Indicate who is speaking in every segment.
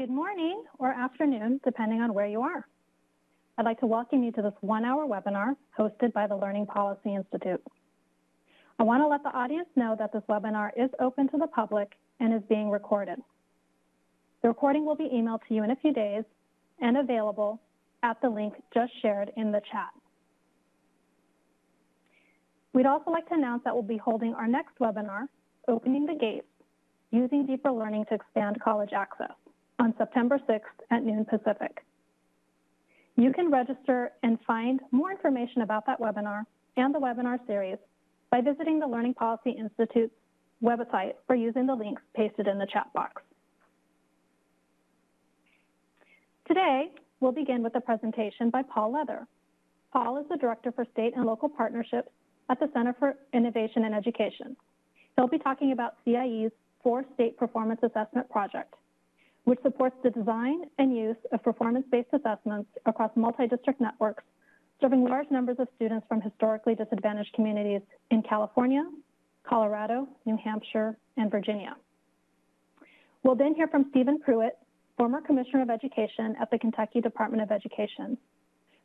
Speaker 1: Good morning or afternoon, depending on where you are. I'd like to welcome you to this one-hour webinar hosted by the Learning Policy Institute. I want to let the audience know that this webinar is open to the public and is being recorded. The recording will be emailed to you in a few days and available at the link just shared in the chat. We'd also like to announce that we'll be holding our next webinar, Opening the Gates, Using Deeper Learning to Expand College Access, on September 6th at noon Pacific. You can register and find more information about that webinar and the webinar series by visiting the Learning Policy Institute's website or using the links pasted in the chat box. Today, we'll begin with a presentation by Paul Leather. Paul is the Director for State and Local Partnerships at the Center for Innovation in Education. He'll be talking about CIE's four state performance assessment project, which supports the design and use of performance-based assessments across multi-district networks, serving large numbers of students from historically disadvantaged communities in California, Colorado, New Hampshire, and Virginia. We'll then hear from Stephen Pruitt, former Commissioner of Education at the Kentucky Department of Education,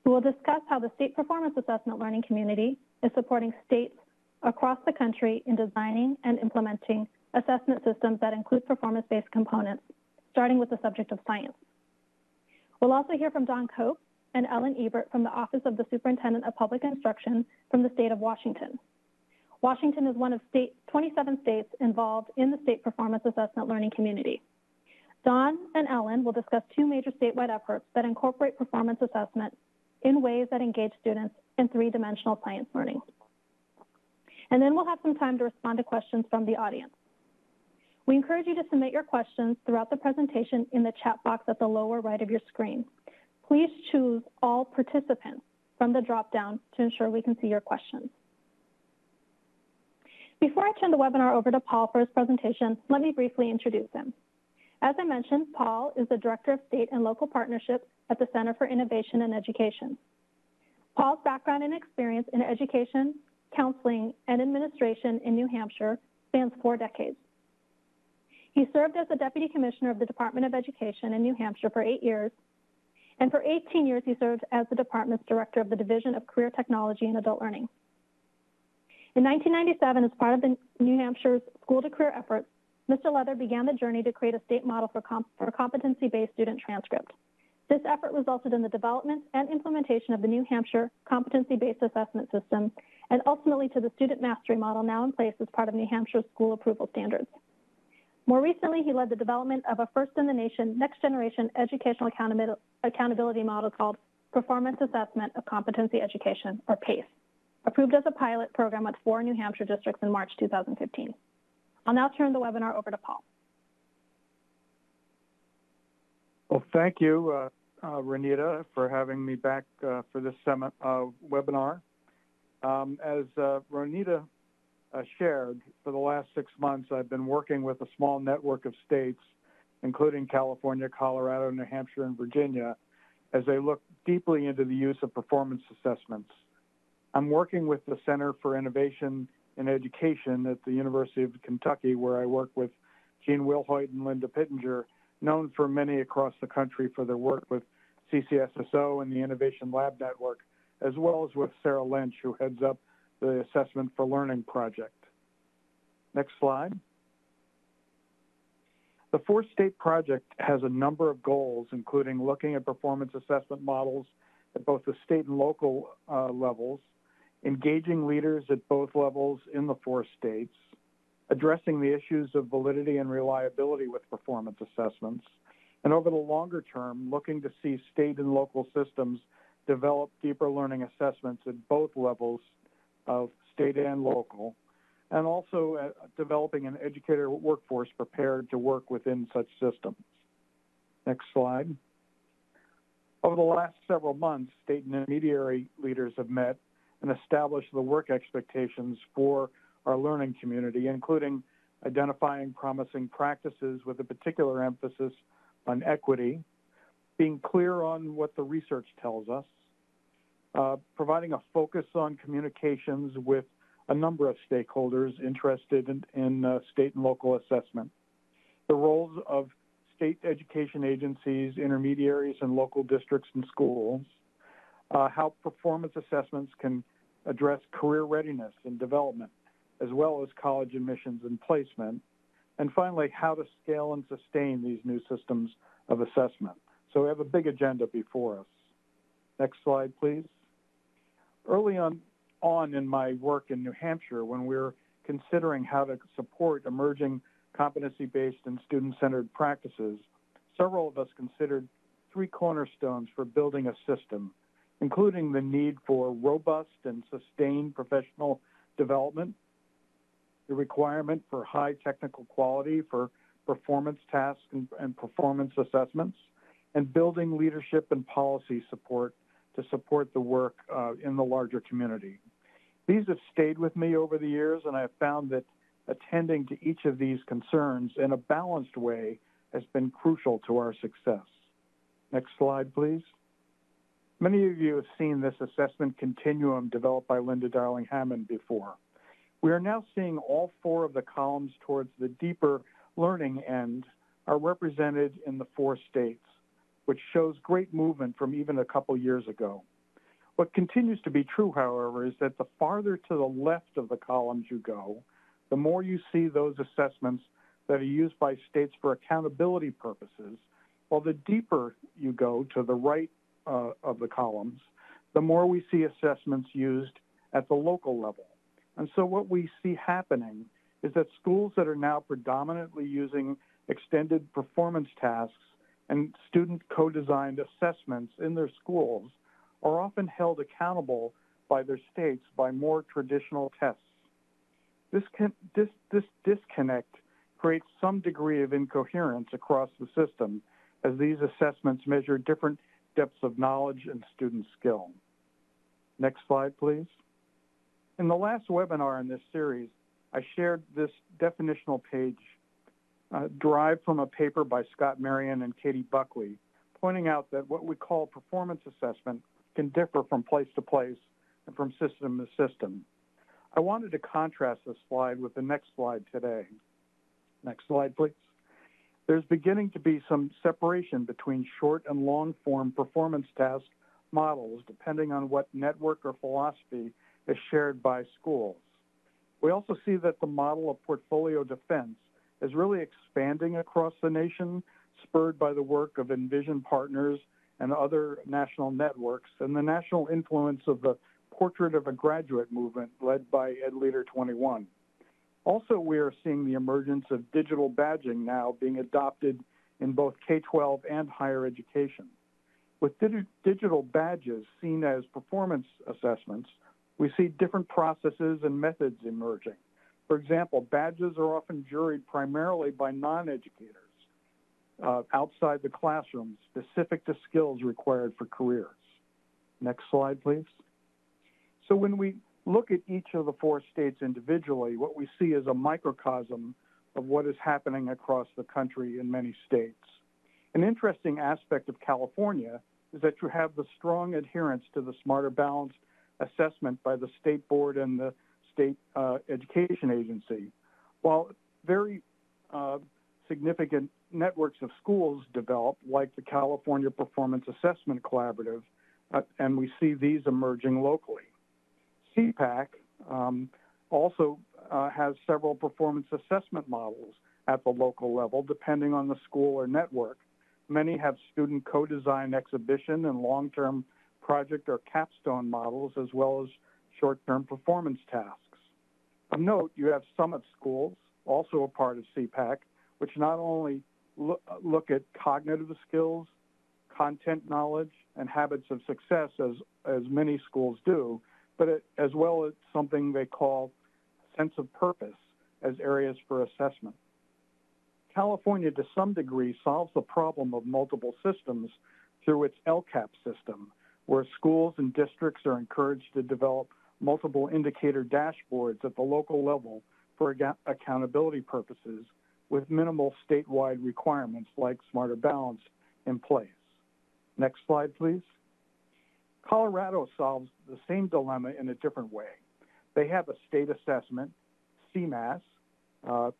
Speaker 1: who will discuss how the State Performance Assessment Learning Community is supporting states across the country in designing and implementing assessment systems that include performance-based components, starting with the subject of science. We'll also hear from Dawn Cope and Ellen Ebert from the Office of the Superintendent of Public Instruction from the state of Washington. Washington is one of state, 27 states involved in the State Performance Assessment Learning Community. Don and Ellen will discuss two major statewide efforts that incorporate performance assessment in ways that engage students in three-dimensional science learning. And then we'll have some time to respond to questions from the audience. We encourage you to submit your questions throughout the presentation in the chat box at the lower right of your screen. Please choose all participants from the drop-down to ensure we can see your questions. Before I turn the webinar over to Paul for his presentation, let me briefly introduce him. As I mentioned, Paul is the Director of State and Local Partnerships at the Center for Innovation in Education. Paul's background and experience in education, counseling, and administration in New Hampshire spans four decades. He served as the Deputy Commissioner of the Department of Education in New Hampshire for eight years, and for 18 years he served as the department's Director of the Division of Career Technology and Adult Learning. In 1997, as part of the New Hampshire's School to Career efforts, Mr. Leather began the journey to create a state model for, comp for competency-based student transcript. This effort resulted in the development and implementation of the New Hampshire competency-based assessment system and ultimately to the student mastery model now in place as part of New Hampshire's school approval standards. More recently, he led the development of a first-in-the-nation next-generation educational accountability model called Performance Assessment of Competency Education, or PACE, approved as a pilot program with four New Hampshire districts in March 2015. I'll now turn the webinar over to Paul.
Speaker 2: Well, thank you, uh, uh, Roneeta, for having me back uh, for this uh, webinar. Um, as uh, Roneeta uh, shared, for the last six months, I've been working with a small network of states, including California, Colorado, New Hampshire, and Virginia, as they look deeply into the use of performance assessments. I'm working with the Center for Innovation in Education at the University of Kentucky, where I work with Gene Wilhoit and Linda Pittenger, known for many across the country for their work with CCSSO and the Innovation Lab Network, as well as with Sarah Lench, who heads up the Assessment for Learning project. Next slide. The four state project has a number of goals, including looking at performance assessment models at both the state and local uh, levels, engaging leaders at both levels in the four states, addressing the issues of validity and reliability with performance assessments, and over the longer term, looking to see state and local systems develop deeper learning assessments at both levels of state and local, and also uh, developing an educator workforce prepared to work within such systems. Next slide. Over the last several months, state and intermediary leaders have met and established the work expectations for our learning community, including identifying promising practices with a particular emphasis on equity, being clear on what the research tells us, uh, providing a focus on communications with a number of stakeholders interested in, in uh, state and local assessment, the roles of state education agencies, intermediaries, and local districts and schools, uh, how performance assessments can address career readiness and development, as well as college admissions and placement, and finally, how to scale and sustain these new systems of assessment. So we have a big agenda before us. Next slide, please. Early on, on in my work in New Hampshire, when we were considering how to support emerging competency-based and student-centered practices, several of us considered three cornerstones for building a system, including the need for robust and sustained professional development, the requirement for high technical quality for performance tasks and, and performance assessments, and building leadership and policy support to support the work uh, in the larger community. These have stayed with me over the years, and I have found that attending to each of these concerns in a balanced way has been crucial to our success. Next slide, please. Many of you have seen this assessment continuum developed by Linda Darling Hammond before. We are now seeing all four of the columns towards the deeper learning end are represented in the four states, which shows great movement from even a couple years ago. What continues to be true, however, is that the farther to the left of the columns you go, the more you see those assessments that are used by states for accountability purposes, while the deeper you go to the right uh, of the columns, the more we see assessments used at the local level. And so what we see happening is that schools that are now predominantly using extended performance tasks and student co-designed assessments in their schools are often held accountable by their states by more traditional tests. This, can, this, this disconnect creates some degree of incoherence across the system as these assessments measure different depths of knowledge and student skill. Next slide, please. In the last webinar in this series, I shared this definitional page uh, derived from a paper by Scott Marion and Katie Buckley, pointing out that what we call performance assessment can differ from place to place and from system to system. I wanted to contrast this slide with the next slide today. Next slide, please. There's beginning to be some separation between short and long form performance task models, depending on what network or philosophy is shared by schools. We also see that the model of portfolio defense is really expanding across the nation, spurred by the work of Envision Partners and other national networks and the national influence of the Portrait of a Graduate movement led by EdLeader 21. Also, we are seeing the emergence of digital badging now being adopted in both K-12 and higher education. With dig digital badges seen as performance assessments, we see different processes and methods emerging. For example, badges are often juried primarily by non-educators uh, outside the classroom, specific to skills required for careers. Next slide, please. So when we look at each of the four states individually, what we see is a microcosm of what is happening across the country in many states. An interesting aspect of California is that you have the strong adherence to the Smarter Balanced assessment by the state board and the state uh, education agency. While very uh, significant networks of schools develop, like the California Performance Assessment Collaborative, uh, and we see these emerging locally. CPAC um, also uh, has several performance assessment models at the local level, depending on the school or network. Many have student co-design exhibition and long-term project or capstone models, as well as short-term performance tasks. Of note, you have Summit Schools, also a part of CPAC, which not only look, at cognitive skills, content knowledge, and habits of success, as, as many schools do, but it, as well as something they call sense of purpose as areas for assessment. California, to some degree, solves the problem of multiple systems through its LCAP system, where schools and districts are encouraged to develop multiple indicator dashboards at the local level for accountability purposes with minimal statewide requirements like Smarter Balance in place. Next slide, please. Colorado solves the same dilemma in a different way. They have a state assessment, CMAS, uh,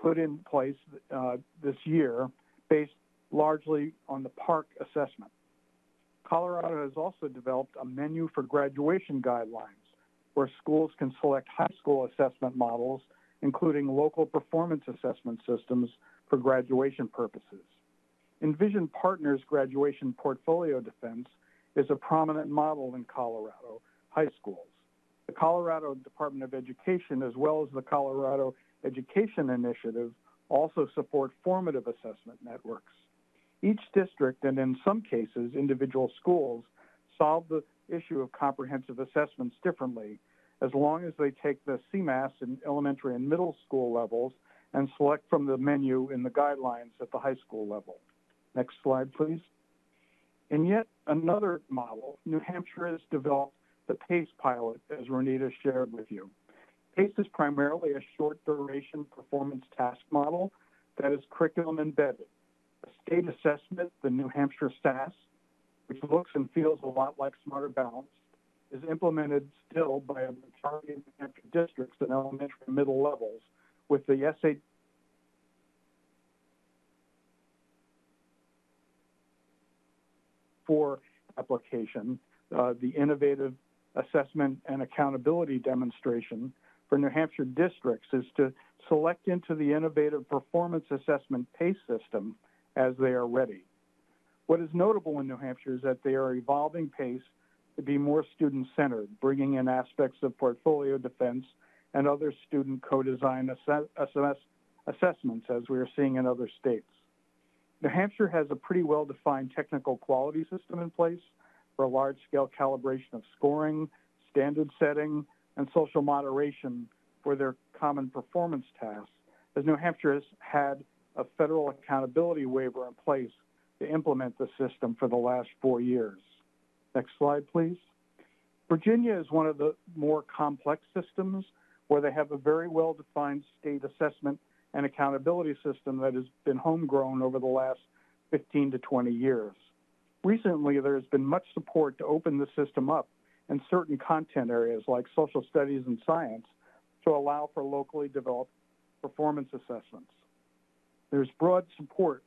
Speaker 2: put in place uh, this year based largely on the PARCC assessment. Colorado has also developed a menu for graduation guidelines where schools can select high school assessment models, including local performance assessment systems for graduation purposes. Envision Partners Graduation Portfolio Defense is a prominent model in Colorado high schools. The Colorado Department of Education, as well as the Colorado Education Initiative, also support formative assessment networks. Each district, and in some cases, individual schools, solve the issue of comprehensive assessments differently as long as they take the CMAS in elementary and middle school levels and select from the menu in the guidelines at the high school level. Next slide, please. In yet another model, New Hampshire has developed the PACE pilot, as Roneeta shared with you. PACE is primarily a short duration performance task model that is curriculum embedded. State assessment, the New Hampshire SAS, which looks and feels a lot like Smarter Balanced, is implemented still by a majority of New Hampshire districts in elementary and middle levels, with the SAT for application, uh, the innovative assessment and accountability demonstration for New Hampshire districts is to select into the innovative performance assessment PACE system as they are ready. What is notable in New Hampshire is that they are evolving PACE to be more student centered, bringing in aspects of portfolio defense and other student co design assess assessments as we are seeing in other states. New Hampshire has a pretty well defined technical quality system in place for a large scale calibration of scoring, standard setting, and social moderation for their common performance tasks, as New Hampshire has had a federal accountability waiver in place to implement the system for the last four years. Next slide, please. Virginia is one of the more complex systems where they have a very well defined state assessment and accountability system that has been homegrown over the last 15 to 20 years. Recently, there has been much support to open the system up in certain content areas like social studies and science to allow for locally developed performance assessments. There's broad support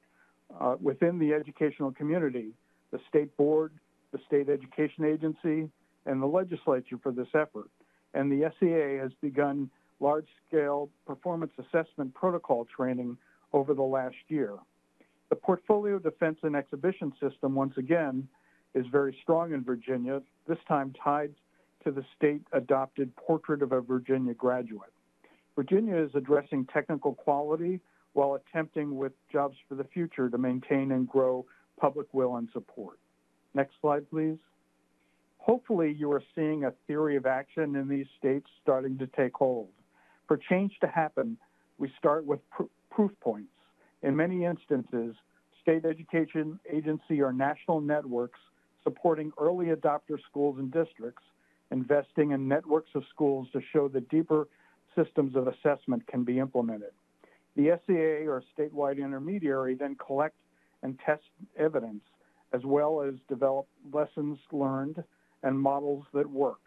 Speaker 2: uh, within the educational community, the state board, the state education agency, and the legislature for this effort. And the SEA has begun large scale performance assessment protocol training over the last year. The portfolio defense and exhibition system, once again, is very strong in Virginia, this time tied to the state adopted Portrait of a Virginia Graduate. Virginia is addressing technical quality while attempting with Jobs for the Future to maintain and grow public will and support. Next slide, please. Hopefully, you are seeing a theory of action in these states starting to take hold. For change to happen, we start with pr proof points. In many instances, state education agency or national networks supporting early adopter schools and districts, investing in networks of schools to show that deeper systems of assessment can be implemented. The SEA or statewide intermediary then collect and test evidence as well as develop lessons learned and models that work.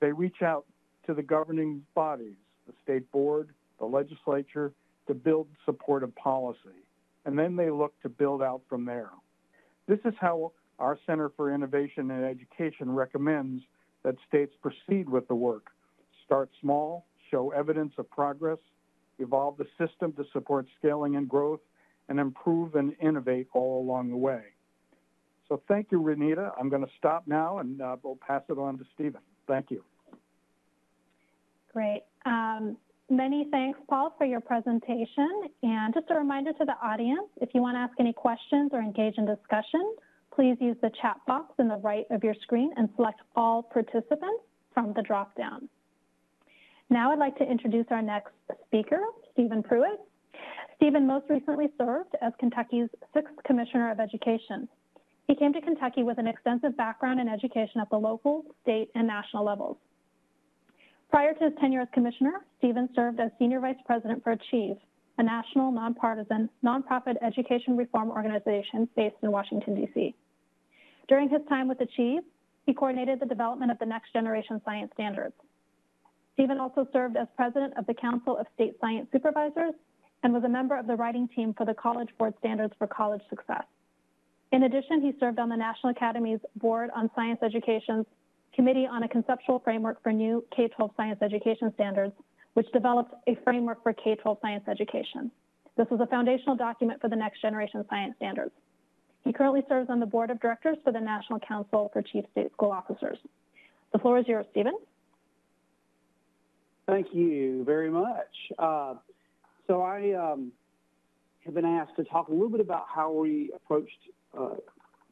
Speaker 2: They reach out to the governing bodies, the state board, the legislature, to build supportive policy and then they look to build out from there. This is how our Center for Innovation in Education recommends that states proceed with the work. Start small, show evidence of progress, evolve the system to support scaling and growth, and improve and innovate all along the way. So thank you, Roneeta. I'm going to stop now and uh, we'll pass it on to Stephen. Thank you.
Speaker 1: Great. Um, Many thanks, Paul, for your presentation. And just a reminder to the audience, if you want to ask any questions or engage in discussion, please use the chat box in the right of your screen and select all participants from the dropdown. Now I'd like to introduce our next speaker, Stephen Pruitt. Stephen most recently served as Kentucky's sixth Commissioner of Education. He came to Kentucky with an extensive background in education at the local, state, and national levels. Prior to his tenure as commissioner, Stephen served as senior vice president for Achieve, a national nonpartisan nonprofit education reform organization based in Washington, D.C. During his time with Achieve, he coordinated the development of the next generation science standards. Stephen also served as president of the Council of State Science Supervisors and was a member of the writing team for the College Board Standards for College Success. In addition, he served on the National Academy's Board on Science Education's Committee on a Conceptual Framework for New K-12 Science Education Standards, which developed a framework for K-12 science education. This was a foundational document for the next generation science standards. He currently serves on the board of directors for the National Council for Chief State School Officers. The floor is yours, Stephen.
Speaker 3: Thank you very much. Uh, so I um, have been asked to talk a little bit about how we approached uh,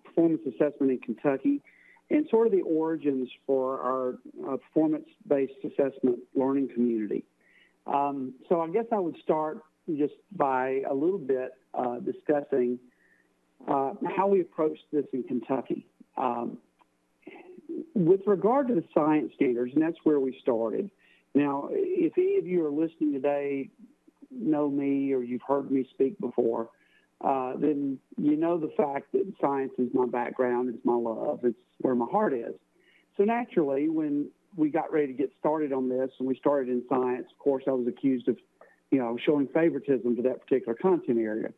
Speaker 3: performance assessment in Kentucky and sort of the origins for our uh, performance-based assessment learning community. Um, so I guess I would start just by a little bit uh, discussing uh, how we approached this in Kentucky. Um, with regard to the science standards, and that's where we started. Now, if any of you are listening today, know me or you've heard me speak before, uh, then you know the fact that science is my background, it's my love, it's where my heart is. So naturally, when we got ready to get started on this and we started in science, of course, I was accused of, you know, showing favoritism to that particular content area.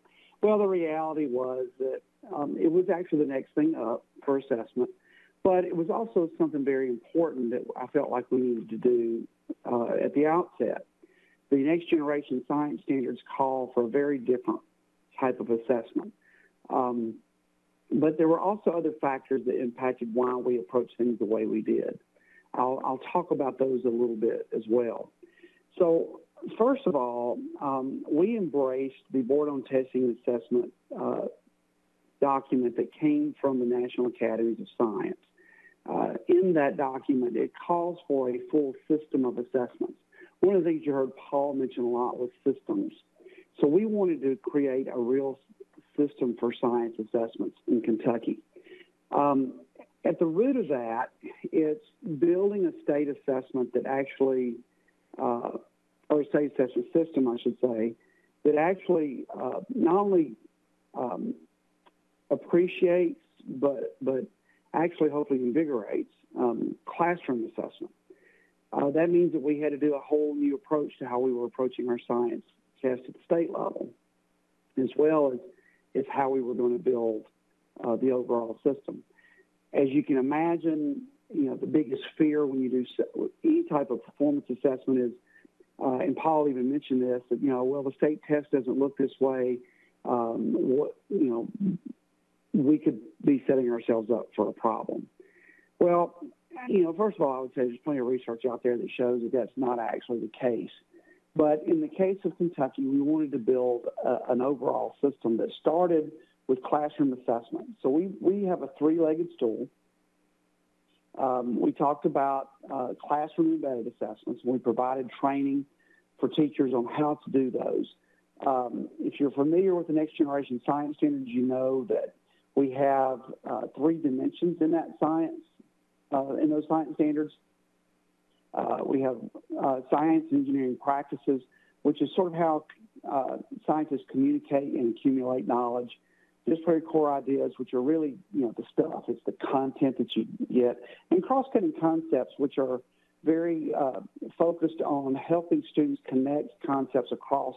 Speaker 3: Well, the reality was that um, it was actually the next thing up for assessment, but it was also something very important that I felt like we needed to do uh, at the outset. The next generation science standards call for a very different type of assessment. Um, but there were also other factors that impacted why we approached things the way we did. I'll, I'll talk about those a little bit as well. So, first of all, um, we embraced the Board on Testing and Assessment uh, document that came from the National Academies of Science. Uh, in that document, it calls for a full system of assessments. One of the things you heard Paul mention a lot was systems. So we wanted to create a real system for science assessments in Kentucky. Um, at the root of that, it's building a state assessment that actually, uh, or a state assessment system, I should say, that actually uh, not only um, appreciates but but actually hopefully invigorates um, classroom assessment. Uh, that means that we had to do a whole new approach to how we were approaching our science test at the state level, as well as, as how we were going to build uh, the overall system. As you can imagine, you know, the biggest fear when you do any type of performance assessment is, uh, and Paul even mentioned this, that, you know, well, the state test doesn't look this way. Um, what, you know, we could be setting ourselves up for a problem. Well, you know, first of all, I would say there's plenty of research out there that shows that that's not actually the case. But in the case of Kentucky, we wanted to build a, an overall system that started with classroom assessment. So we, we have a three-legged stool. Um, we talked about uh, classroom embedded assessments. We provided training for teachers on how to do those. Um, if you're familiar with the next generation science standards, you know that we have uh, three dimensions in that science, uh, in those science standards. Uh, we have uh, science and engineering practices, which is sort of how uh, scientists communicate and accumulate knowledge. Disciplinary core ideas, which are really, you know, the stuff. It's the content that you get, and cross-cutting concepts, which are very uh, focused on helping students connect concepts across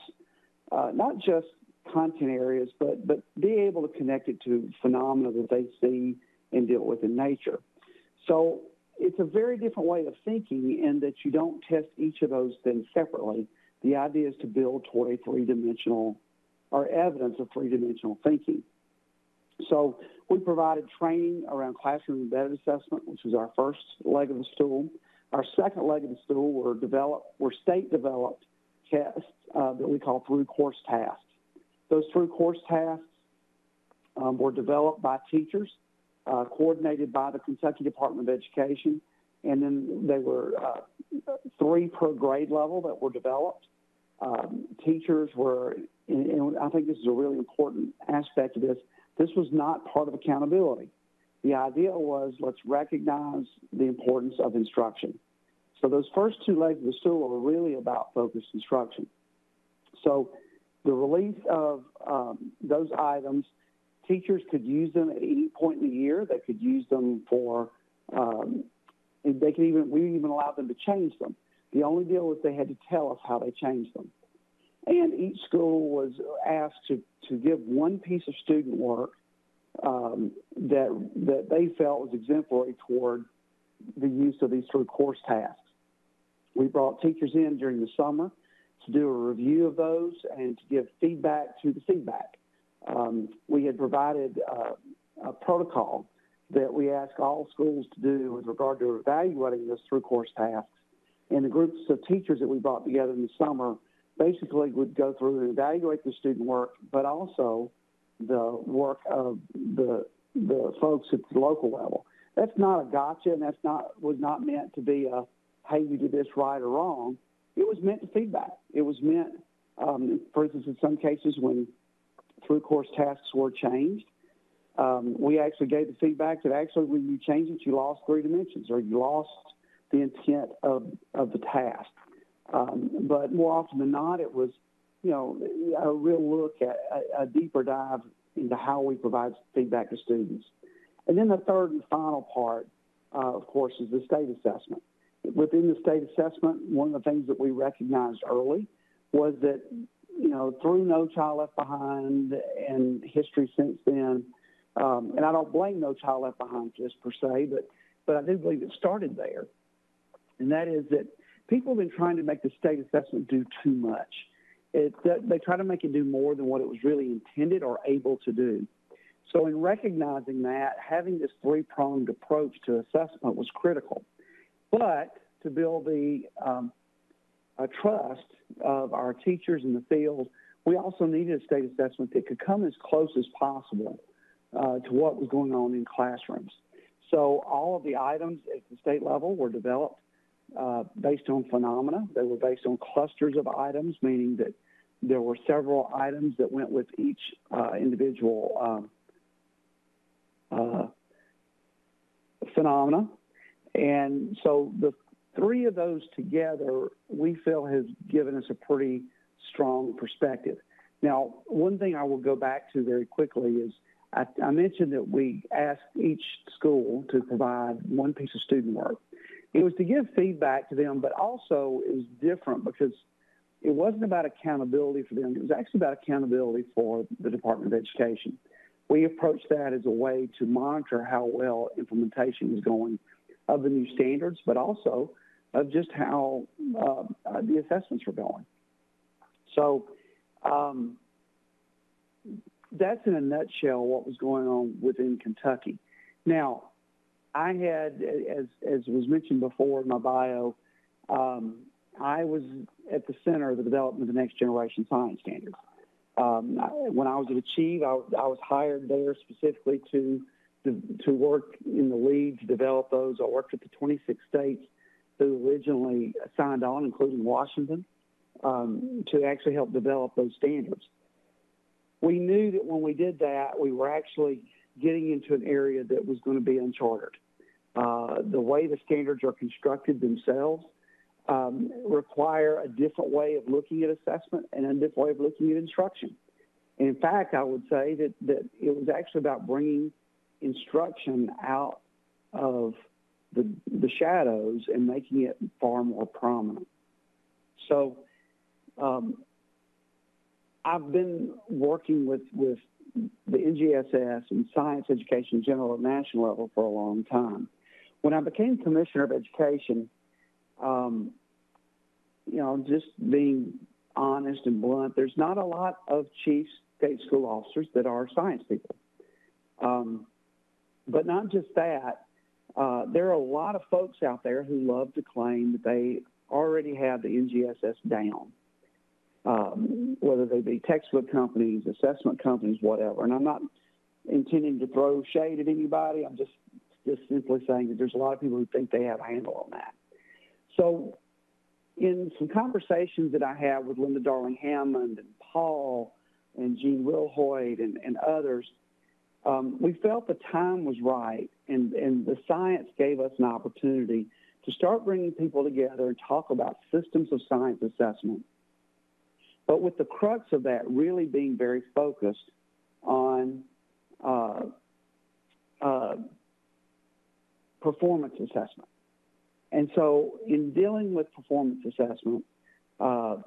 Speaker 3: uh, not just content areas, but but be able to connect it to phenomena that they see and deal with in nature. So it's a very different way of thinking in that you don't test each of those things separately. The idea is to build toward a three-dimensional or evidence of three-dimensional thinking. So we provided training around classroom embedded assessment, which was our first leg of the stool. Our second leg of the stool were developed were state-developed tests uh, that we call through course tasks. Those through course tasks um, were developed by teachers uh, coordinated by the Kentucky Department of Education. And then they were uh, three per grade level that were developed. Um, teachers were, and, and I think this is a really important aspect of this, this was not part of accountability. The idea was let's recognize the importance of instruction. So those first two legs of the stool are really about focused instruction. So the release of um, those items teachers could use them at any point in the year. They could use them for, um, they could even, we even allowed them to change them. The only deal was they had to tell us how they changed them. and each school was asked to, to give one piece of student work um, that that they felt was exemplary toward the use of these through course tasks. We brought teachers in during the summer to do a review of those and to give feedback to the feedback. Um, we had provided uh, a protocol that we ask all schools to do with regard to evaluating this through course tasks. And the groups of teachers that we brought together in the summer basically would go through and evaluate the student work, but also the work of the the folks at the local level. That's not a gotcha, and that's not was not meant to be a hey, you did this right or wrong. It was meant to feedback. It was meant, um, for instance, in some cases when through course tasks were changed, um, we actually gave the feedback that actually when you change it, you lost three dimensions or you lost the intent of, of the task. Um, but more often than not, it was, you know, a real look at a, a deeper dive into how we provide feedback to students. And then the third and final part, uh, of course, is the state assessment. Within the state assessment, one of the things that we recognized early was that, you know, through No Child Left Behind and history since then, um, and I don't blame No Child Left Behind just per se, but but I do believe it started there, and that is that people have been trying to make the state assessment do too much. It, they try to make it do more than what it was really intended or able to do. So, in recognizing that, having this three pronged approach to assessment was critical. But to build the um, trust of our teachers in the field, we also needed a state assessment that could come as close as possible uh, to what was going on in classrooms. So, all of the items at the state level were developed uh, based on phenomena. They were based on clusters of items, meaning that there were several items that went with each uh, individual um, uh, phenomena. And so the three of those together, we feel has given us a pretty strong perspective. Now, one thing I will go back to very quickly is I, I mentioned that we asked each school to provide one piece of student work it was to give feedback to them, but also it was different because it wasn't about accountability for them. It was actually about accountability for the Department of Education. We approached that as a way to monitor how well implementation is going of the new standards, but also of just how uh, uh, the assessments were going. So um, that's in a nutshell what was going on within Kentucky. Now, I had, as as was mentioned before in my bio, um, I was at the center of the development of the next generation science standards. Um, when I was at Achieve, I, I, was hired there specifically to, to, work in the lead to develop those. I worked with the 26 states who originally signed on, including Washington, um, to actually help develop those standards. We knew that when we did that, we were actually getting into an area that was going to be uncharted. Uh, the way the standards are constructed themselves um, require a different way of looking at assessment and a different way of looking at instruction. And in fact, I would say that, that it was actually about bringing instruction out of the, the shadows and making it far more prominent. So um, I've been working with, with the NGSS and science education in general at national level for a long time when I became commissioner of education, um, you know, just being honest and blunt, there's not a lot of chief state school officers that are science people. Um, but not just that, uh, there are a lot of folks out there who love to claim that they already have the NGSS down, um, whether they be textbook companies, assessment companies, whatever. And I'm not intending to throw shade at anybody. I'm just just simply saying that there's a lot of people who think they have a handle on that. So, in some conversations that I have with Linda Darling Hammond and Paul and Gene Wilhoit and, and others, um, we felt the time was right, and, and the science gave us an opportunity to start bringing people together and talk about systems of science assessment. But with the crux of that really being very focused on uh, uh, performance assessment. And so, in dealing with performance assessment, uh,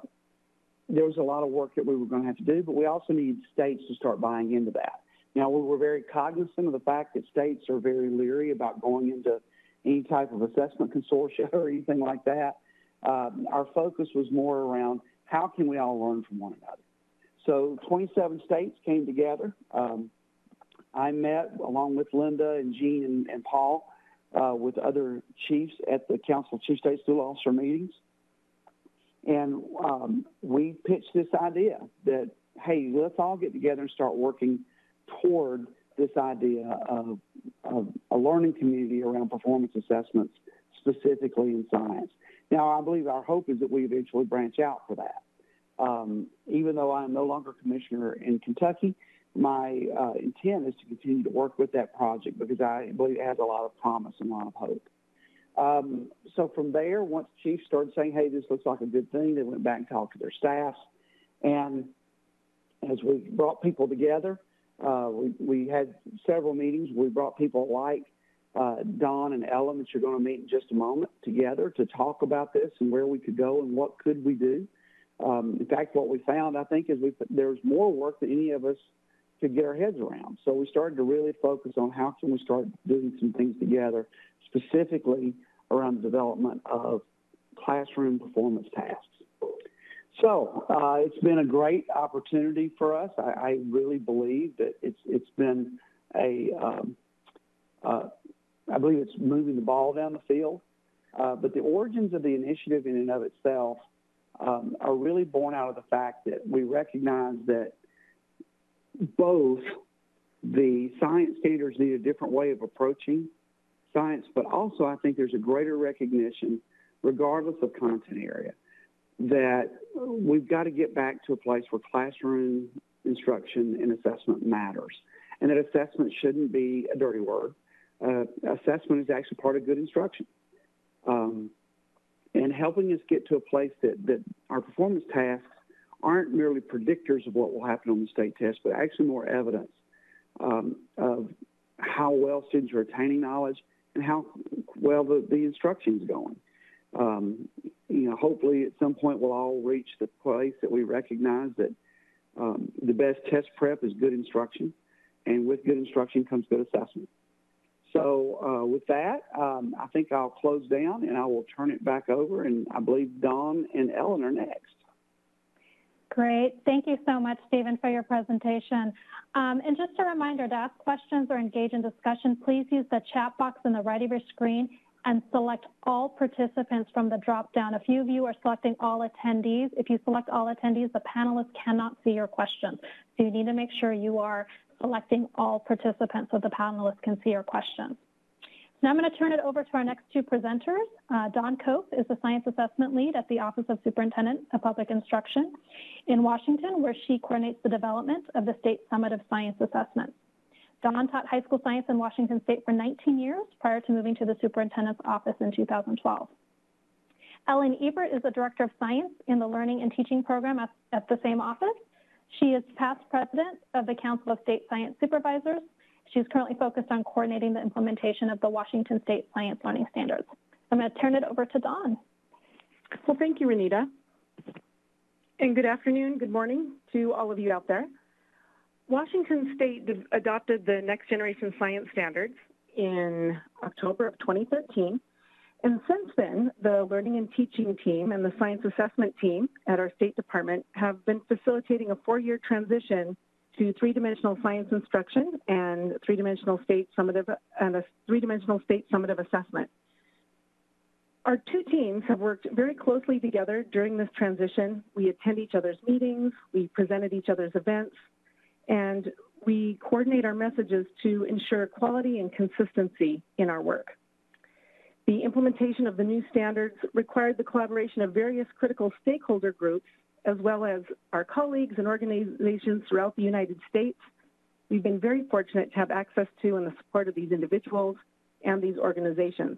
Speaker 3: there was a lot of work that we were going to have to do, but we also need states to start buying into that. Now, we were very cognizant of the fact that states are very leery about going into any type of assessment consortia or anything like that. Um, our focus was more around how can we all learn from one another. So 27 states came together. Um, I met along with Linda and Gene and, and Paul uh, with other chiefs at the Council of Chief State School Officer meetings. And um, we pitched this idea that, hey, let's all get together and start working toward this idea of, of a learning community around performance assessments, specifically in science. Now, I believe our hope is that we eventually branch out for that. Um, even though I am no longer commissioner in Kentucky, my uh, intent is to continue to work with that project because I believe it has a lot of promise and a lot of hope. Um, so from there, once chiefs started saying, hey, this looks like a good thing, they went back and talked to their staffs. And as we brought people together, uh, we, we had several meetings. We brought people like uh, Dawn and Ellen that you're going to meet in just a moment together to talk about this and where we could go and what could we do. Um, in fact, what we found, I think, is we there's more work than any of us could get our heads around. So we started to really focus on how can we start doing some things together, specifically around the development of classroom performance tasks. So uh, it's been a great opportunity for us. I, I, really believe that it's it's been a um, uh, I believe it's moving the ball down the field. Uh, but the origins of the initiative in and of itself um, are really born out of the fact that we recognize that both the science standards need a different way of approaching science, but also I think there's a greater recognition, regardless of content area, that we've got to get back to a place where classroom instruction and assessment matters, and that assessment shouldn't be a dirty word. Uh, assessment is actually part of good instruction. Um, and helping us get to a place that, that our performance tasks aren't merely predictors of what will happen on the state test, but actually more evidence um, of how well students are attaining knowledge and how well the, the instruction is going. Um, you know, hopefully at some point we'll all reach the place that we recognize that um, the best test prep is good instruction, and with good instruction comes good assessment. So uh, with that, um, I think I'll close down and I will turn it back over, and I believe Dawn and Ellen are next.
Speaker 1: Great. Thank you so much, Stephen, for your presentation. Um, and just a reminder to ask questions or engage in discussion, please use the chat box on the right of your screen and select all participants from the drop-down. A few of you are selecting all attendees. If you select all attendees, the panelists cannot see your questions. So you need to make sure you are selecting all participants so the panelists can see your questions. Now I'm going to turn it over to our next two presenters. Uh, Dawn Cope is the Science Assessment Lead at the Office of Superintendent of Public Instruction in Washington, where she coordinates the development of the State Summative Science Assessment. Dawn taught high school science in Washington State for 19 years prior to moving to the Superintendent's Office in 2012. Ellen Ebert is the Director of Science in the Learning and Teaching Program at, at the same office. She is past president of the Council of State Science Supervisors She's currently focused on coordinating the implementation of the Washington State Science Learning Standards. I'm going to turn it over to Dawn.
Speaker 4: Well, thank you, Roneeta. And good afternoon, good morning to all of you out there. Washington State adopted the Next Generation Science Standards in October of 2013. And since then, the learning and teaching team and the science assessment team at our State Department have been facilitating a four-year transition to three-dimensional science instruction and three-dimensional state summative and a three-dimensional state summative assessment. Our two teams have worked very closely together during this transition. We attend each other's meetings, we present at each other's events, and we coordinate our messages to ensure quality and consistency in our work. The implementation of the new standards required the collaboration of various critical stakeholder groups as well as our colleagues and organizations throughout the United States. We've been very fortunate to have access to and the support of these individuals and these organizations.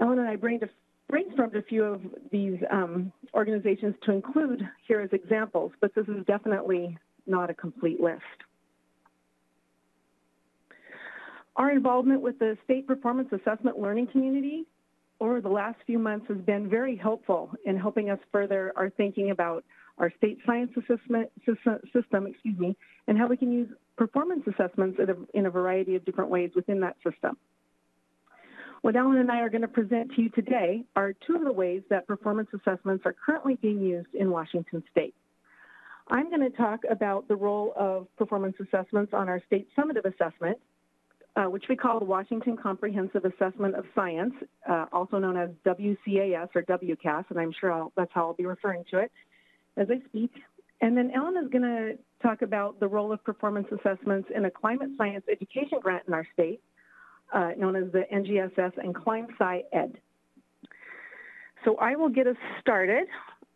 Speaker 4: Ellen and I brainstormed a few of these um, organizations to include here as examples, but this is definitely not a complete list. Our involvement with the state performance assessment learning community over the last few months has been very helpful in helping us further our thinking about our state science assessment system, excuse me, and how we can use performance assessments in a, in a variety of different ways within that system. What Ellen and I are going to present to you today are two of the ways that performance assessments are currently being used in Washington State. I'm going to talk about the role of performance assessments on our state summative assessment, uh, which we call the Washington Comprehensive Assessment of Science, uh, also known as WCAS or WCAS, and I'm sure I'll, that's how I'll be referring to it as I speak. And then Ellen is going to talk about the role of performance assessments in a climate science education grant in our state, uh, known as the NGSS and ClimSci Ed. So I will get us started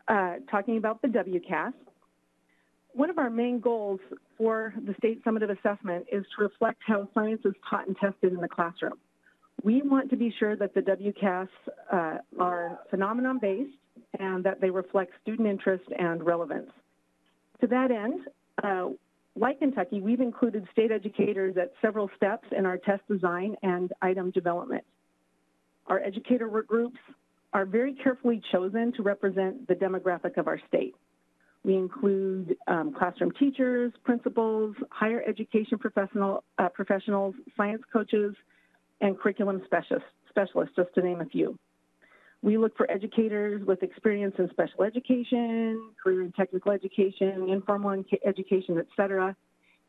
Speaker 4: uh, talking about the WCAS. One of our main goals for the state summative assessment is to reflect how science is taught and tested in the classroom. We want to be sure that the WCAS uh, are phenomenon-based and that they reflect student interest and relevance. To that end, uh, like Kentucky, we've included state educators at several steps in our test design and item development. Our educator work groups are very carefully chosen to represent the demographic of our state. We include um, classroom teachers, principals, higher education professional, uh, professionals, science coaches, and curriculum specialists, specialists, just to name a few. We look for educators with experience in special education, career and technical education, informal education, et cetera.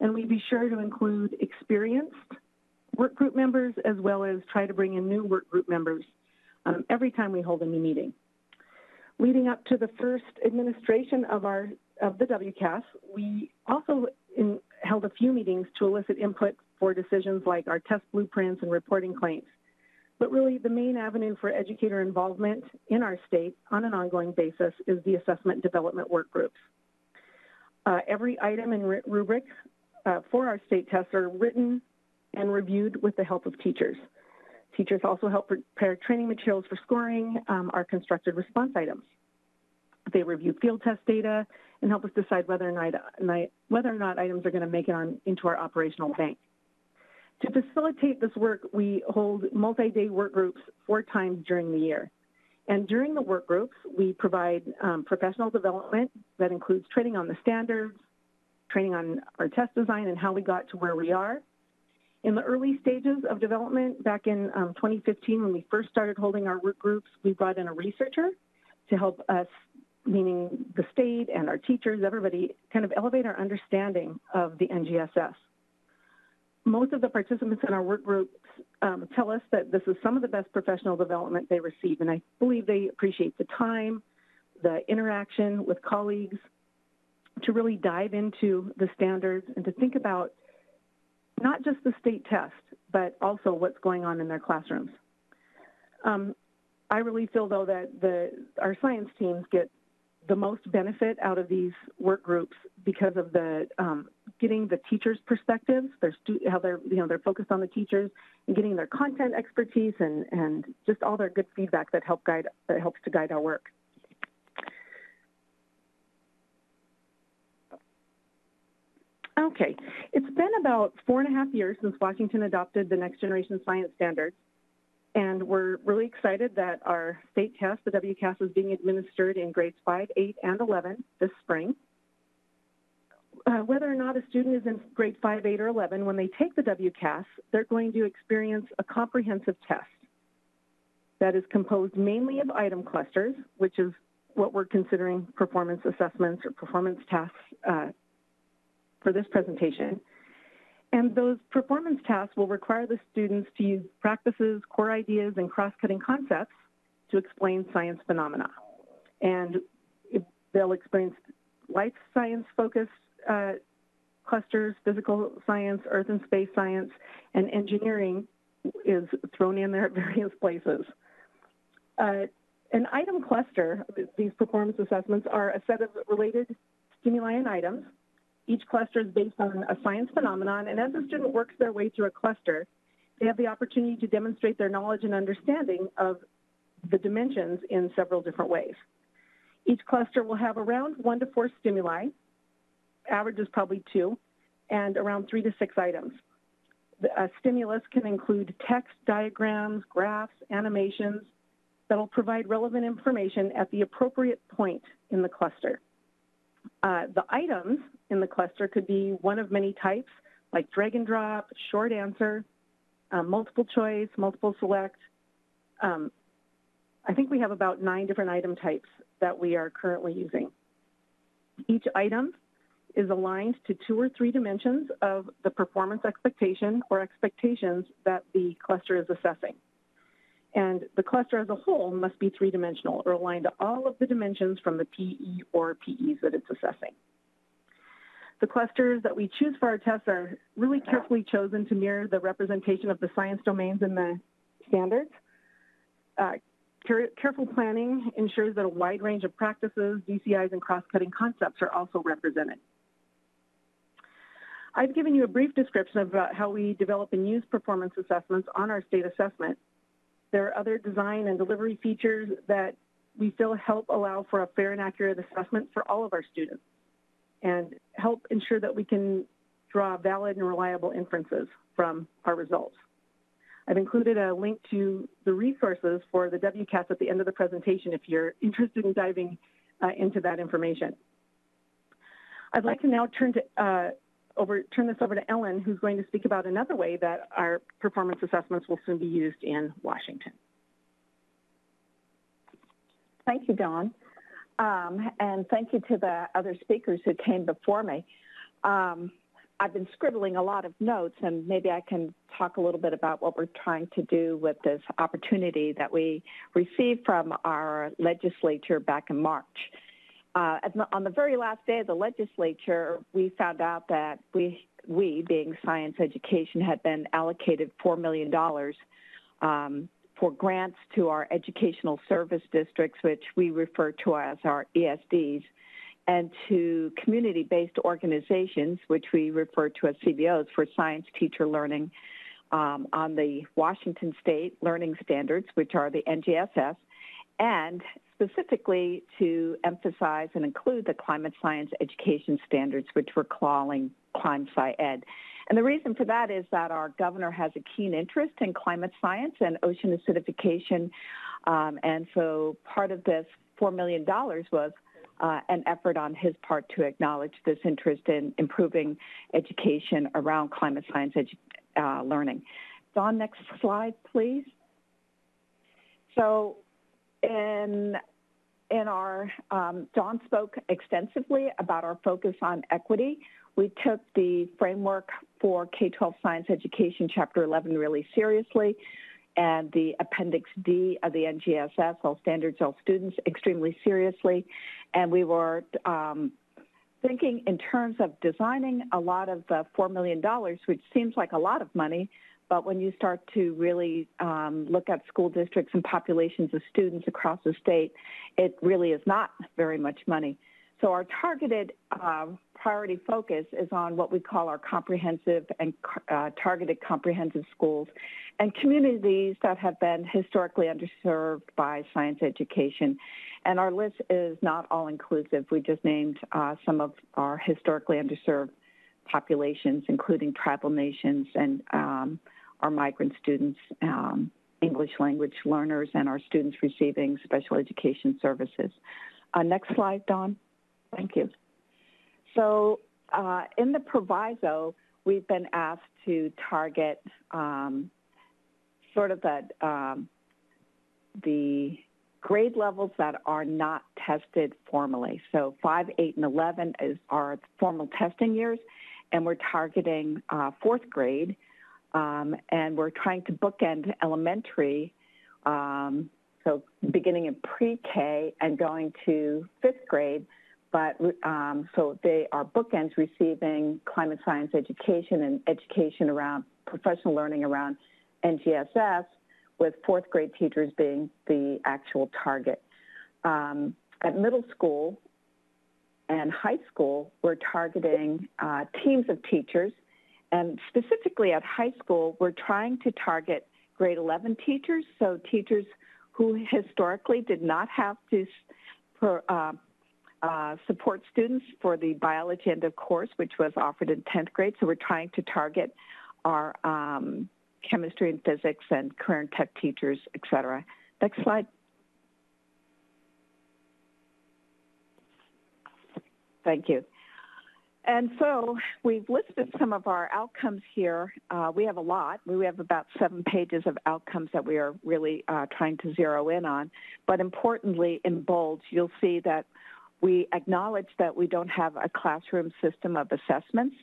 Speaker 4: And we be sure to include experienced work group members as well as try to bring in new work group members um, every time we hold a new meeting. Leading up to the first administration of our of the WCAS, we also in, held a few meetings to elicit input for decisions like our test blueprints and reporting claims. But really, the main avenue for educator involvement in our state on an ongoing basis is the assessment development work groups. Uh, every item and rubric uh, for our state tests are written and reviewed with the help of teachers. Teachers also help prepare training materials for scoring um, our constructed response items. They review field test data and help us decide whether or not, whether or not items are going to make it on into our operational bank. To facilitate this work, we hold multi-day work groups four times during the year. And during the work groups, we provide um, professional development that includes training on the standards, training on our test design and how we got to where we are. In the early stages of development, back in um, 2015, when we first started holding our work groups, we brought in a researcher to help us, meaning the state and our teachers, everybody, kind of elevate our understanding of the NGSS most of the participants in our work groups um, tell us that this is some of the best professional development they receive, and I believe they appreciate the time, the interaction with colleagues, to really dive into the standards and to think about not just the state test, but also what's going on in their classrooms. Um, I really feel, though, that the, our science teams get the most benefit out of these work groups because of the um, getting the teachers' perspectives, their stu- how they're you know they're focused on the teachers and getting their content expertise and and just all their good feedback that help guide that helps to guide our work. Okay, it's been about four and a half years since Washington adopted the Next Generation Science Standards, and we're really excited that our state test, the WCAS, is being administered in grades 5, 8, and 11 this spring. Uh, whether or not a student is in grade 5, 8, or 11, when they take the WCAS, they're going to experience a comprehensive test that is composed mainly of item clusters, which is what we're considering performance assessments or performance tasks uh, for this presentation. And those performance tasks will require the students to use practices, core ideas, and cross-cutting concepts to explain science phenomena. And they'll experience life science focused uh, clusters, physical science, earth and space science, and engineering is thrown in there at various places. Uh, an item cluster, these performance assessments are a set of related stimuli and items each cluster is based on a science phenomenon, and as a student works their way through a cluster, they have the opportunity to demonstrate their knowledge and understanding of the dimensions in several different ways. Each cluster will have around one to four stimuli, average is probably two, and around three to six items. A uh, stimulus can include text, diagrams, graphs, animations that will provide relevant information at the appropriate point in the cluster. Uh, the items in the cluster could be one of many types, like drag and drop, short answer, uh, multiple choice, multiple select. Um, I think we have about nine different item types that we are currently using. Each item is aligned to two or three dimensions of the performance expectation or expectations that the cluster is assessing. And the cluster as a whole must be three-dimensional or aligned to all of the dimensions from the PE or PEs that it's assessing. The clusters that we choose for our tests are really carefully chosen to mirror the representation of the science domains in the standards. Uh, care careful planning ensures that a wide range of practices, DCIs, and cross-cutting concepts are also represented. I've given you a brief description about how we develop and use performance assessments on our state assessment. There are other design and delivery features that we feel help allow for a fair and accurate assessment for all of our students and help ensure that we can draw valid and reliable inferences from our results. I've included a link to the resources for the WCAS at the end of the presentation if you're interested in diving uh, into that information. I'd like to now turn to uh, over, turn this over to Ellen, who's going to speak about another way that our performance assessments will soon be used in Washington.
Speaker 5: Thank you, Dawn. Um, and thank you to the other speakers who came before me. Um, I've been scribbling a lot of notes, and maybe I can talk a little bit about what we're trying to do with this opportunity that we received from our legislature back in March. Uh, on the very last day of the legislature, we found out that we, we being science education, had been allocated $4 million um, for grants to our educational service districts, which we refer to as our ESDs, and to community based organizations, which we refer to as CBOs, for science teacher learning um, on the Washington State Learning Standards, which are the NGSS, and specifically to emphasize and include the climate science education standards, which we're calling ClimSci Ed. And the reason for that is that our governor has a keen interest in climate science and ocean acidification. Um, and so part of this $4 million was uh, an effort on his part to acknowledge this interest in improving education around climate science uh, learning. Dawn, next slide, please. So in in our, um, Dawn spoke extensively about our focus on equity. We took the framework for K-12 science education, chapter 11, really seriously, and the appendix D of the NGSS, all standards, all students, extremely seriously. And we were um, thinking in terms of designing a lot of the $4 million, which seems like a lot of money, but when you start to really um, look at school districts and populations of students across the state, it really is not very much money. So our targeted uh, priority focus is on what we call our comprehensive and uh, targeted comprehensive schools and communities that have been historically underserved by science education. And our list is not all inclusive. We just named uh, some of our historically underserved populations, including tribal nations and um, our migrant students, um, English language learners, and our students receiving special education services. Uh, next slide, Dawn. Thank you. So uh, in the proviso, we've been asked to target um, sort of the, um, the grade levels that are not tested formally. So 5, 8, and 11 is our formal testing years, and we're targeting uh, fourth grade um, and we're trying to bookend elementary, um, so beginning in pre-K and going to fifth grade. But um, so they are bookends receiving climate science education and education around professional learning around NGSS, with fourth grade teachers being the actual target. Um, at middle school and high school, we're targeting uh, teams of teachers and specifically at high school, we're trying to target grade 11 teachers, so teachers who historically did not have to uh, uh, support students for the biology end of course, which was offered in 10th grade. So we're trying to target our um, chemistry and physics and current tech teachers, et cetera. Next slide. Thank you. And so we've listed some of our outcomes here. Uh, we have a lot. We have about seven pages of outcomes that we are really uh, trying to zero in on. But importantly, in bold, you'll see that we acknowledge that we don't have a classroom system of assessments.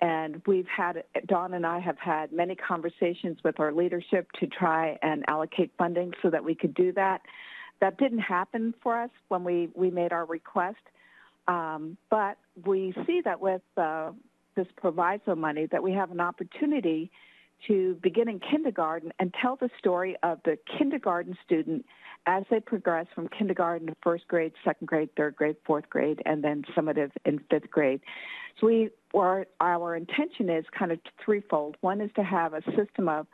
Speaker 5: And we've had, Dawn and I have had many conversations with our leadership to try and allocate funding so that we could do that. That didn't happen for us when we, we made our request. Um, but we see that with uh, this proviso money that we have an opportunity to begin in kindergarten and tell the story of the kindergarten student as they progress from kindergarten to first grade, second grade, third grade, fourth grade, and then summative in fifth grade. So we, our, our intention is kind of threefold. One is to have a system of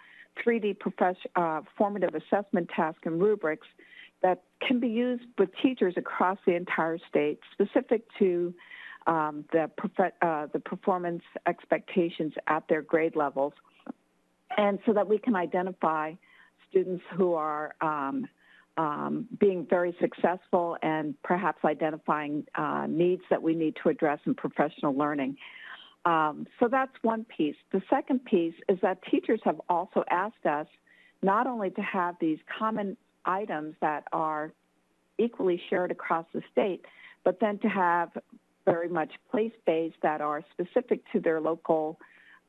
Speaker 5: 3D uh, formative assessment tasks and rubrics that can be used with teachers across the entire state, specific to um, the, uh, the performance expectations at their grade levels, and so that we can identify students who are um, um, being very successful and perhaps identifying uh, needs that we need to address in professional learning. Um, so that's one piece. The second piece is that teachers have also asked us not only to have these common items that are equally shared across the state, but then to have very much place-based that are specific to their local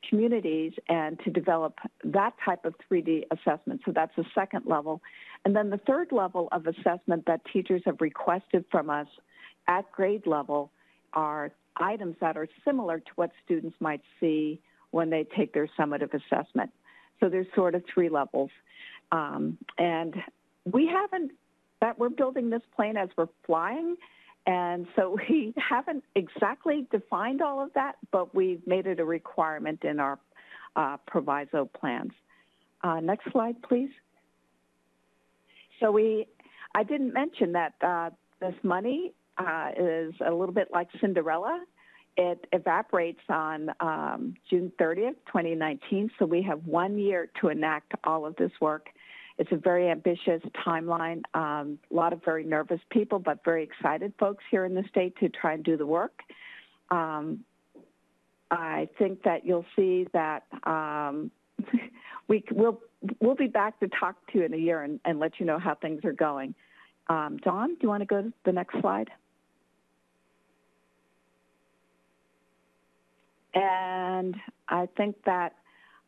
Speaker 5: communities and to develop that type of 3D assessment. So that's the second level. And then the third level of assessment that teachers have requested from us at grade level are items that are similar to what students might see when they take their summative assessment. So there's sort of three levels. Um, and we haven't, that we're building this plane as we're flying. And so we haven't exactly defined all of that, but we've made it a requirement in our uh, proviso plans. Uh, next slide, please. So we, I didn't mention that uh, this money uh, is a little bit like Cinderella. It evaporates on um, June 30th, 2019. So we have one year to enact all of this work. It's a very ambitious timeline. Um, a lot of very nervous people, but very excited folks here in the state to try and do the work. Um, I think that you'll see that um, we will we'll be back to talk to you in a year and, and let you know how things are going. Um, Dawn, do you want to go to the next slide? And I think that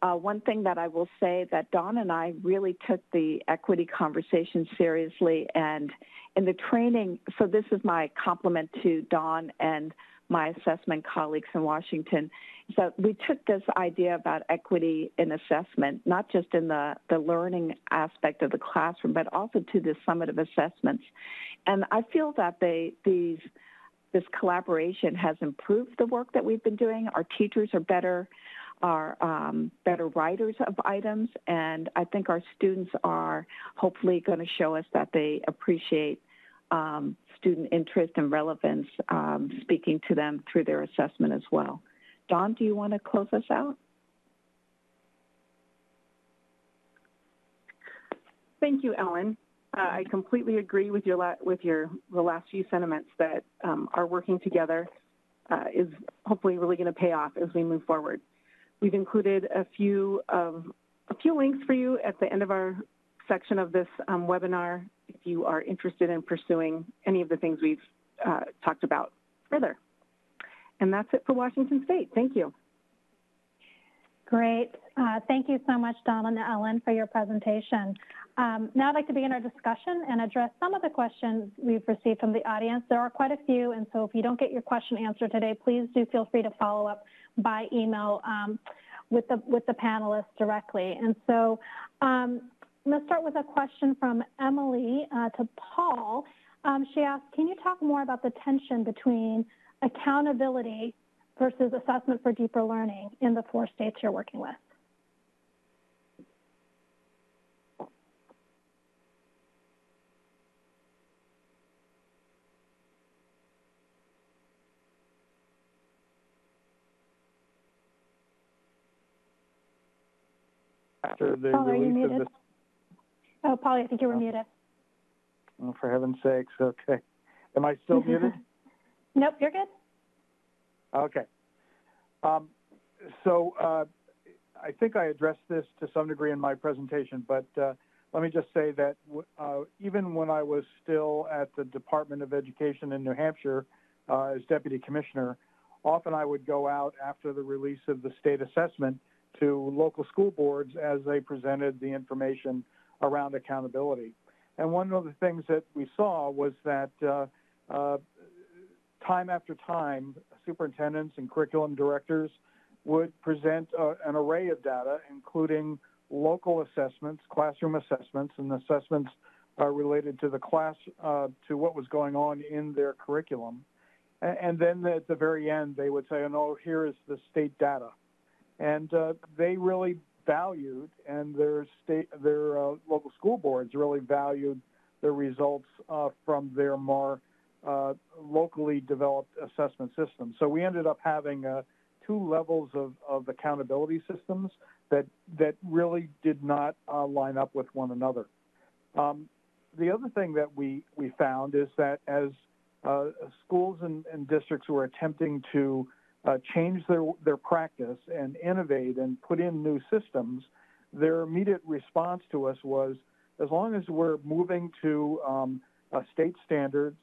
Speaker 5: uh, one thing that I will say that Dawn and I really took the equity conversation seriously, and in the training. So this is my compliment to Dawn and my assessment colleagues in Washington. So we took this idea about equity in assessment, not just in the, the learning aspect of the classroom, but also to the summative assessments. And I feel that they these this collaboration has improved the work that we've been doing. Our teachers are better are um, better writers of items, and I think our students are hopefully going to show us that they appreciate um, student interest and relevance um, speaking to them through their assessment as well. Dawn, do you want to close us out?
Speaker 4: Thank you, Ellen. Uh, I completely agree with your with your the last few sentiments that um, our working together uh, is hopefully really going to pay off as we move forward. We've included a few of a few links for you at the end of our section of this um, webinar if you are interested in pursuing any of the things we've uh, talked about further. And that's it for Washington State. Thank you.
Speaker 1: Great. Uh, thank you so much, Dawn and Ellen, for your presentation. Um, now I'd like to begin our discussion and address some of the questions we've received from the audience. There are quite a few, and so if you don't get your question answered today, please do feel free to follow up by email um, with the with the panelists directly. And so um, I'm going to start with a question from Emily uh, to Paul. Um, she asked, can you talk more about the tension between accountability versus assessment for deeper learning in the four states you're working with?
Speaker 2: After the
Speaker 1: Paul, are you
Speaker 2: release of
Speaker 1: muted?
Speaker 2: this.
Speaker 1: Oh, Polly, I think you were
Speaker 2: Oh.
Speaker 1: muted.
Speaker 2: Oh, for heaven's sakes, okay. Am I still muted?
Speaker 1: Nope, you're good.
Speaker 2: Okay. Um, so uh, I think I addressed this to some degree in my presentation, but uh, let me just say that uh, even when I was still at the Department of Education in New Hampshire uh, as deputy commissioner, often I would go out after the release of the state assessment to local school boards as they presented the information around accountability. And one of the things that we saw was that uh, uh, time after time, superintendents and curriculum directors would present an array of data, including local assessments, classroom assessments, and assessments uh, related to the class, uh, to what was going on in their curriculum. And, and then at the very end, they would say, oh, no, here is the state data. And uh, they really valued, and their state, their uh, local school boards really valued the results uh, from their more uh, locally developed assessment systems. So we ended up having uh, two levels of, of accountability systems that that really did not uh, line up with one another. Um, the other thing that we we found is that as schools and, and, districts were attempting to uh, change their their practice and innovate and put in new systems, their immediate response to us was, as long as we're moving to um, state standards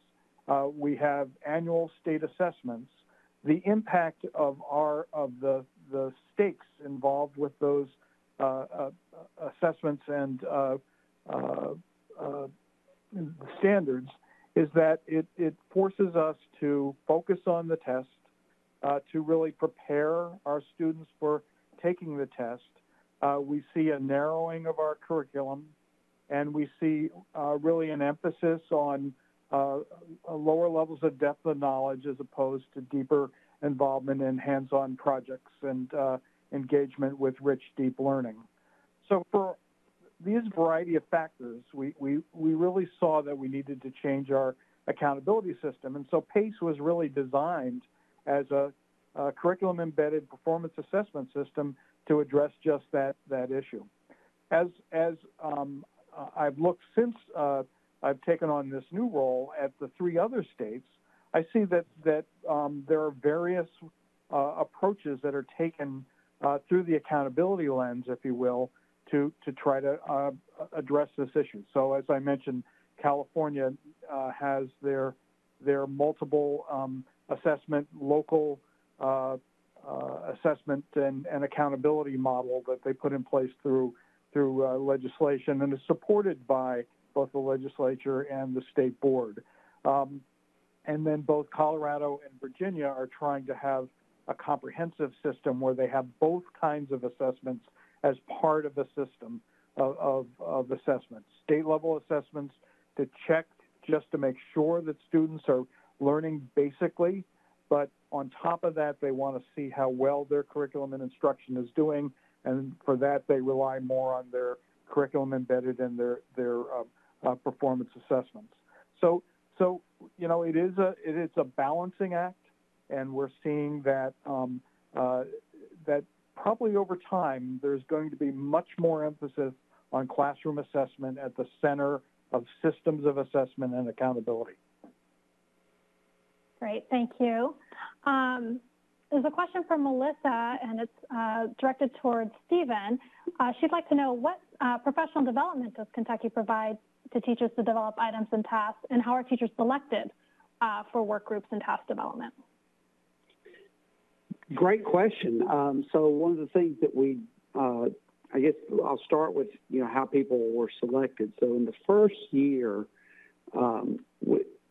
Speaker 2: uh, we have annual state assessments. The impact of our of the the stakes involved with those uh, uh, assessments and uh, uh, uh, standards is that it, it forces us to focus on the test, to really prepare our students for taking the test. we see a narrowing of our curriculum, and we see really an emphasis on uh, lower levels of depth of knowledge as opposed to deeper involvement in hands-on projects and uh, engagement with rich, deep learning. So for these variety of factors, we, we, we really saw that we needed to change our accountability system. And so PACE was really designed as a, a curriculum embedded performance assessment system to address just that, that issue. As, as um, I've looked since uh, I've taken on this new role at the three other states, I see that that um, there are various uh, approaches that are taken uh, through the accountability lens, if you will, to to try to uh, address this issue. So, as I mentioned, California uh, has their their multiple um, assessment, local uh, uh, assessment and, and, accountability model that they put in place through through legislation, and is supported by both the legislature and the state board. Um, and then both Colorado and Virginia are trying to have a comprehensive system where they have both kinds of assessments as part of a system of, of, of assessments. State level assessments to check just to make sure that students are learning basically, but on top of that, they want to see how well their curriculum and instruction is doing, and for that, they rely more on their curriculum embedded in their their uh, uh, performance assessments. So, so you know, it is a it is a balancing act, and we're seeing that um, uh, that probably over time there's going to be much more emphasis on classroom assessment at the center of systems of assessment and accountability.
Speaker 1: Great, thank you. Um, there's a question from Melissa, and it's uh, directed towards Stephen. Uh, she'd like to know what uh, professional development does Kentucky provide to teachers to develop items and tasks, and how are teachers selected uh, for work groups and task development?
Speaker 3: Great question. Um, so one of the things that we, uh, I guess I'll start with, you know, how people were selected. So in the first year, um,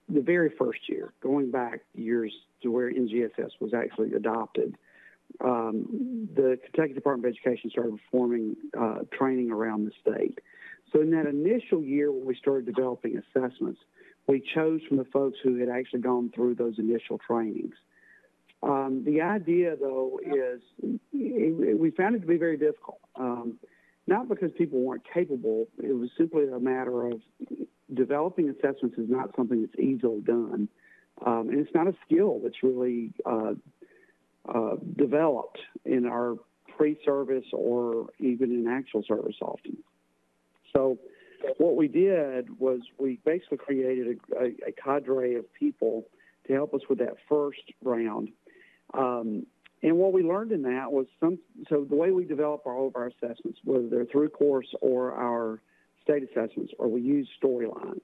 Speaker 3: the very first year, going back years to where NGSS was actually adopted, um, the Kentucky Department of Education started performing uh, training around the state. So in that initial year when we started developing assessments, we chose from the folks who had actually gone through those initial trainings. Um, the idea, though, is we found it to be very difficult. Um, not because people weren't capable, it was simply a matter of developing assessments is not something that's easily done. Um, and it's not a skill that's really uh, uh, developed in our pre service or even in actual service often. So what we did was we basically created a, a, a cadre of people to help us with that first round. Um, and what we learned in that was some, so the way we develop all of our assessments, whether they're through course or our state assessments, or we use storylines.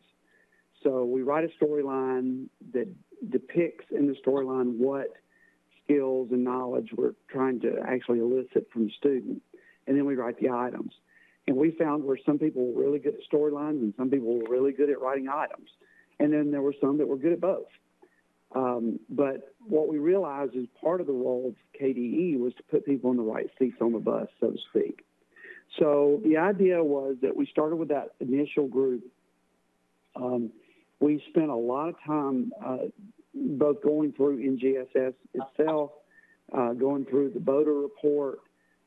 Speaker 3: So we write a storyline that depicts in the storyline what skills and knowledge we're trying to actually elicit from the student. And then we write the items. And we found where some people were really good at storylines and some people were really good at writing items. And then there were some that were good at both. Um, but what we realized is part of the role of KDE was to put people in the right seats on the bus, so to speak. So the idea was that we started with that initial group. Um, we spent a lot of time uh, both going through NGSS itself, uh, going through the BOTA report,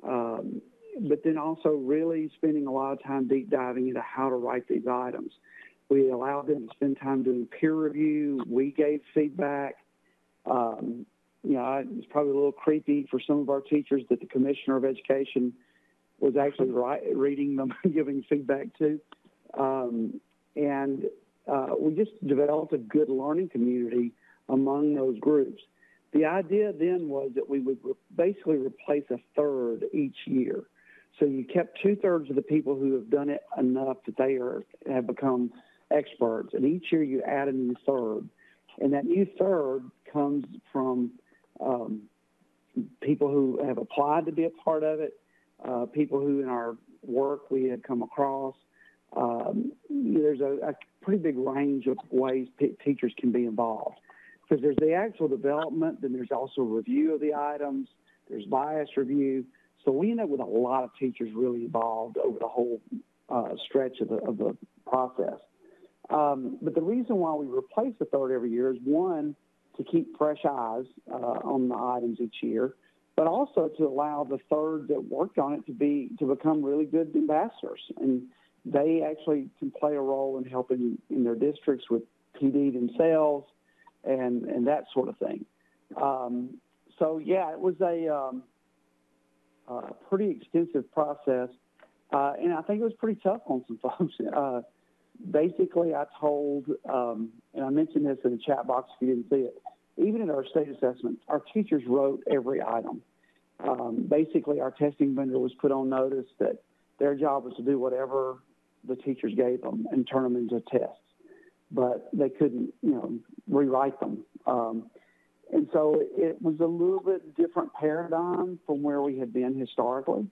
Speaker 3: um, but then also really spending a lot of time deep diving into how to write these items. We allowed them to spend time doing peer review. We gave feedback. Um, you know, it's probably a little creepy for some of our teachers that the commissioner of education was actually reading them and giving feedback to. Um, and uh, we just developed a good learning community among those groups. The idea then was that we would re- basically replace a third each year. So you kept two thirds of the people who have done it enough that they are have become experts, and each year you add a new third, and that new third comes from um, people who have applied to be a part of it, uh, people who in our work we had come across. Um, there's a, a, pretty big range of ways p- teachers can be involved because there's the actual development, then there's also review of the items, there's bias review. So we end up with a lot of teachers really involved over the whole uh, stretch of the, of the process. Um, but the reason why we replace the third every year is one, to keep fresh eyes uh, on the items each year, but also to allow the third that worked on it to be to become really good ambassadors, and they actually can play a role in helping in their districts with PD themselves and and that sort of thing. Um, so yeah, it was a um, pretty extensive process, uh, and I think it was pretty tough on some folks. Uh, basically, I told, um, and I mentioned this in the chat box if you didn't see it. Even in our state assessment, our teachers wrote every item. Um, basically, our testing vendor was put on notice that their job was to do whatever the teachers gave them and turn them into tests, but they couldn't, you know, rewrite them. Um, and so it was a little bit different paradigm from where we had been historically.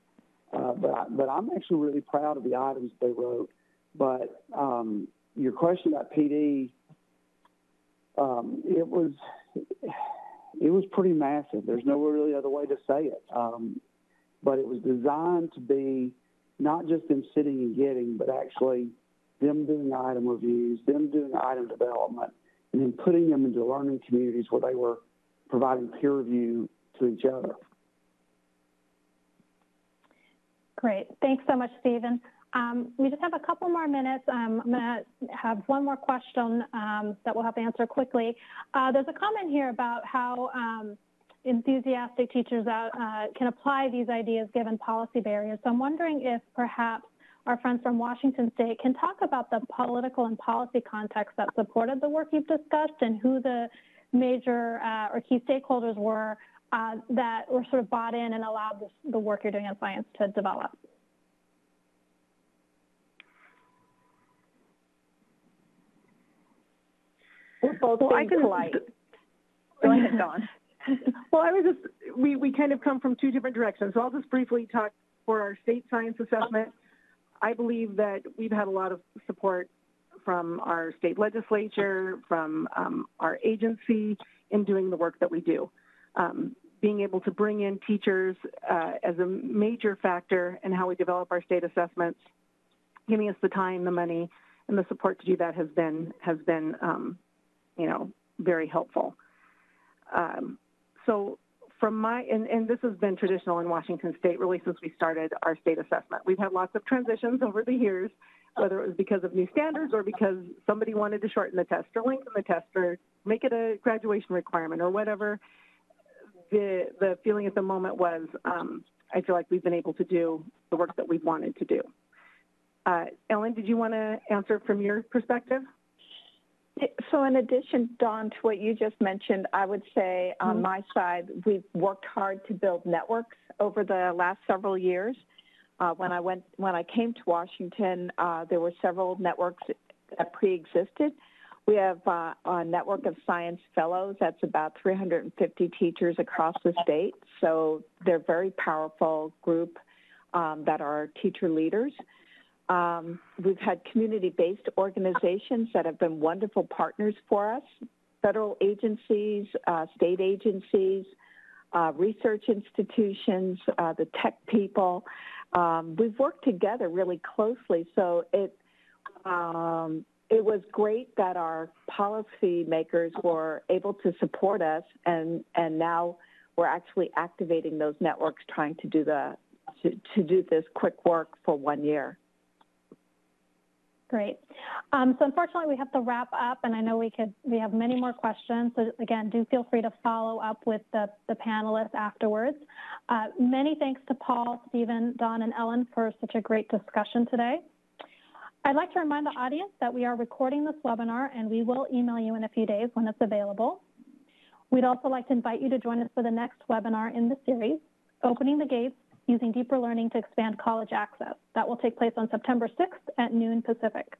Speaker 3: Uh, but I, but I'm actually really proud of the items they wrote. But um, your question about PD, um, it was it was pretty massive. There's no really other way to say it. Um, but it was designed to be not just them sitting and getting, but actually them doing item reviews, them doing item development, and then putting them into learning communities where they were providing peer review to each other.
Speaker 1: Great. Thanks so much, Stephen. Um, we just have a couple more minutes. Um, I'm going to have one more question um, that we'll have to answer quickly. Uh, there's a comment here about how um, enthusiastic teachers out, uh, can apply these ideas given policy barriers. So I'm wondering if perhaps our friends from Washington State can talk about the political and policy context that supported the work you've discussed and who the major uh, or key stakeholders were uh, that were sort of bought in and allowed this, the work you're doing in science to develop.
Speaker 5: We're both well, being polite. Go ahead, Dawn.
Speaker 4: well, I was just, we, we kind of come from two different directions. So I'll just briefly talk for our state science assessment. I believe that we've had a lot of support from our state legislature, from um, our agency in doing the work that we do. Um, being able to bring in teachers uh, as a major factor in how we develop our state assessments, giving us the time, the money, and the support to do that has been has been um, you know very helpful. Um, so from my and, and this has been traditional in Washington State really since we started our state assessment. We've had lots of transitions over the years whether it was because of new standards or because somebody wanted to shorten the test or lengthen the test or make it a graduation requirement or whatever. The the feeling at the moment was um, I feel like we've been able to do the work that we've wanted to do. Uh, Ellen, did you want to answer from your perspective?
Speaker 5: So, in addition, Dawn, to what you just mentioned, I would say on
Speaker 1: Mhm.
Speaker 5: my side, we've worked hard to build networks over the last several years. Uh, when I went, when I came to Washington, uh, there were several networks that pre-existed. We have uh, a network of science fellows. That's about 350 teachers across the state. So they're a very powerful group um, that are teacher leaders. Um, we've had community-based organizations that have been wonderful partners for us, federal agencies, uh, state agencies, uh, research institutions, uh, the tech people. Um, we've worked together really closely, so it um, it was great that our policymakers were able to support us, and and now we're actually activating those networks, trying to do the to, to do this quick work for one year.
Speaker 1: Great. Um, so unfortunately, we have to wrap up, and I know we could we have many more questions. So again, do feel free to follow up with the, the panelists afterwards. Uh, many thanks to Paul, Stephen, Dawn, and Ellen for such a great discussion today. I'd like to remind the audience that we are recording this webinar, and we will email you in a few days when it's available. We'd also like to invite you to join us for the next webinar in the series, Opening the Gates using deeper learning to expand college access. That will take place on September 6th at noon Pacific.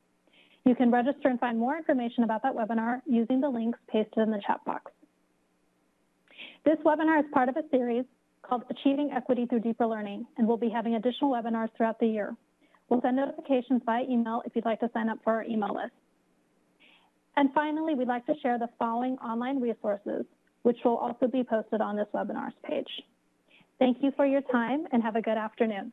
Speaker 1: You can register and find more information about that webinar using the links pasted in the chat box. This webinar is part of a series called Achieving Equity Through Deeper Learning, and we'll be having additional webinars throughout the year. We'll send notifications by email if you'd like to sign up for our email list. And finally, we'd like to share the following online resources, which will also be posted on this webinar's page. Thank you for your time and have a good afternoon.